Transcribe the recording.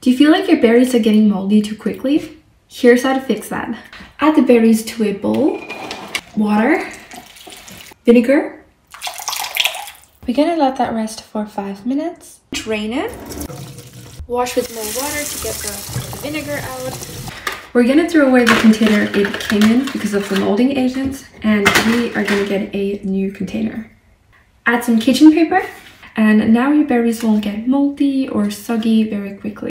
Do you feel like your berries are getting moldy too quickly? Here's how to fix that. Add the berries to a bowl, water, vinegar. We're gonna let that rest for five minutes. Drain it. Wash with more water to get the vinegar out. We're gonna throw away the container it came in because of the molding agents and we are gonna get a new container. Add some kitchen paper and now your berries won't get moldy or soggy very quickly.